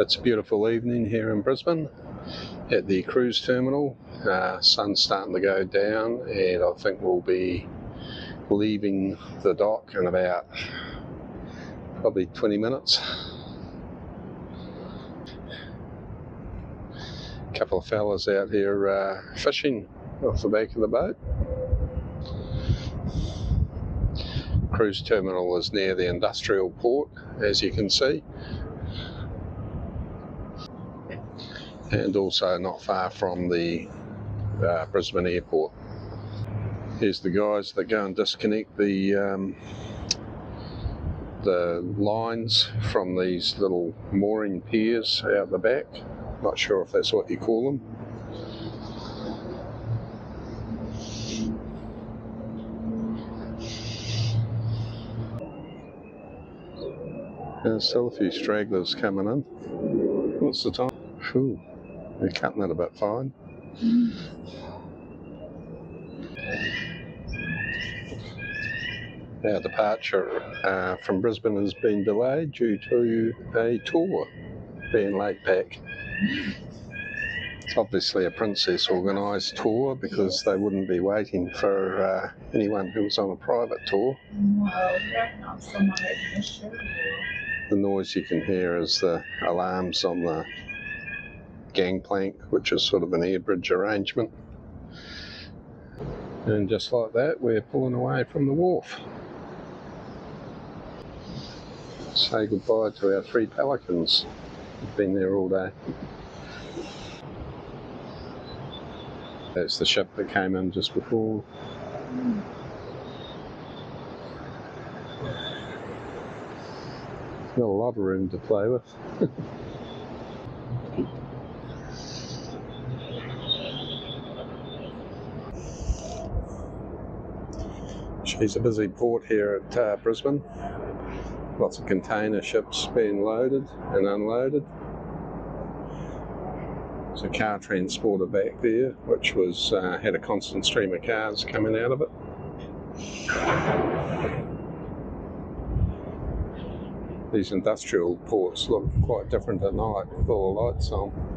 It's a beautiful evening here in Brisbane at the cruise terminal. Uh, sun's starting to go down, and I think we'll be leaving the dock in about probably 20 minutes. A couple of fellas out here uh, fishing off the back of the boat. Cruise terminal is near the industrial port, as you can see. And also not far from the uh, Brisbane airport. Here's the guys that go and disconnect the um, the lines from these little mooring piers out the back. Not sure if that's what you call them. There's still a few stragglers coming in. What's the time? Whew. We're cutting it a bit fine. Our departure uh, from Brisbane has been delayed due to a tour being late back. It's obviously a princess organised tour because they wouldn't be waiting for uh, anyone who was on a private tour. The noise you can hear is the alarms on the gangplank, which is sort of an air bridge arrangement. And just like that, we're pulling away from the wharf. Say goodbye to our three pelicans. We've been there all day. That's the ship that came in just before. Got a lot of room to play with. She's a busy port here at uh, Brisbane. Lots of container ships being loaded and unloaded. There's a car transporter back there, which was uh, had a constant stream of cars coming out of it. These industrial ports look quite different at night with all the lights on.